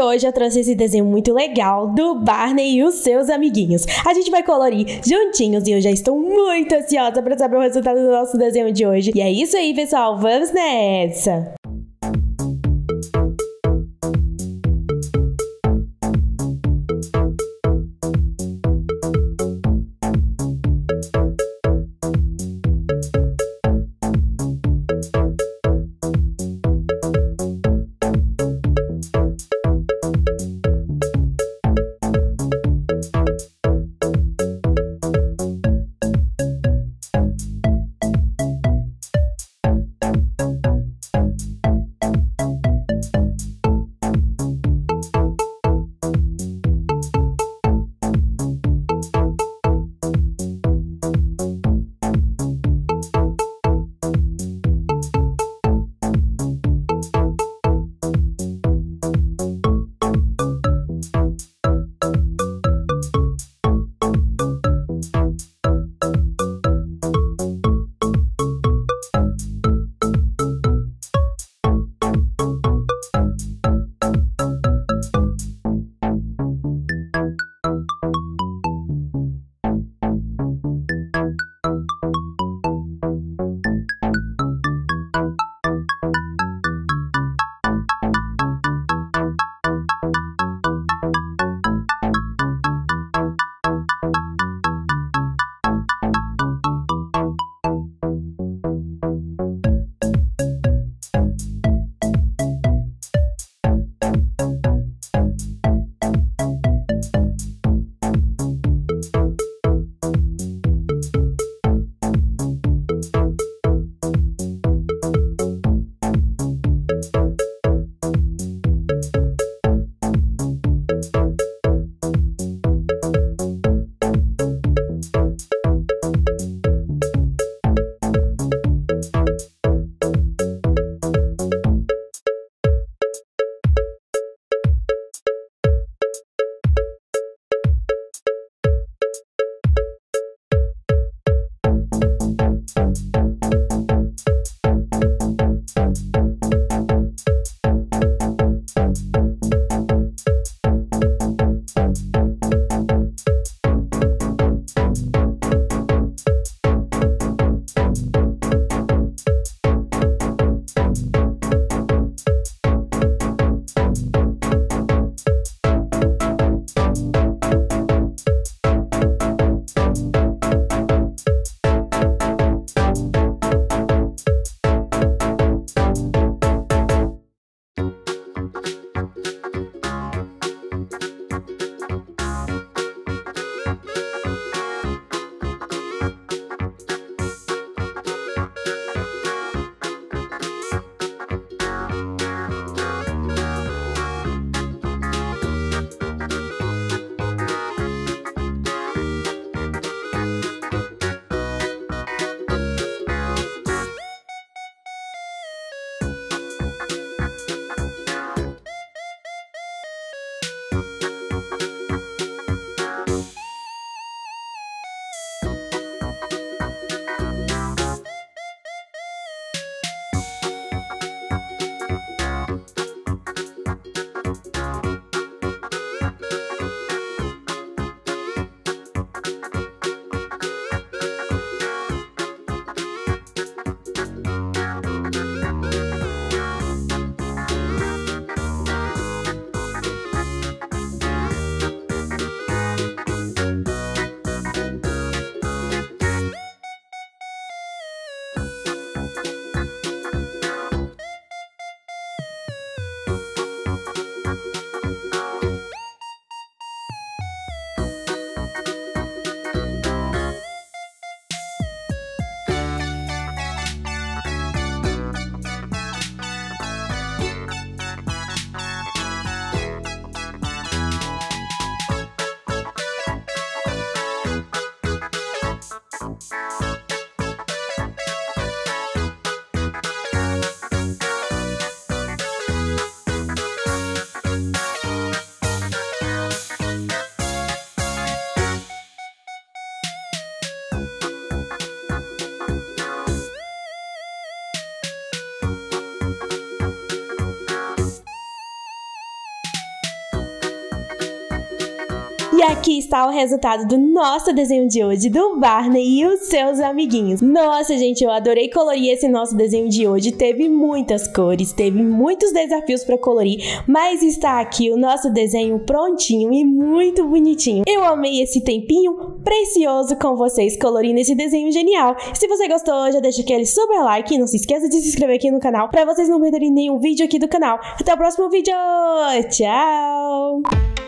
Hoje eu trouxe esse desenho muito legal do Barney e os seus amiguinhos. A gente vai colorir juntinhos e eu já estou muito ansiosa para saber o resultado do nosso desenho de hoje. E é isso aí, pessoal. Vamos nessa! E aqui está o resultado do nosso desenho de hoje, do Barney e os seus amiguinhos. Nossa, gente, eu adorei colorir esse nosso desenho de hoje. Teve muitas cores, teve muitos desafios para colorir, mas está aqui o nosso desenho prontinho e muito bonitinho. Eu amei esse tempinho precioso com vocês colorindo esse desenho genial. Se você gostou, já deixa aquele super like e não se esqueça de se inscrever aqui no canal para vocês não perderem nenhum vídeo aqui do canal. Até o próximo vídeo. Tchau!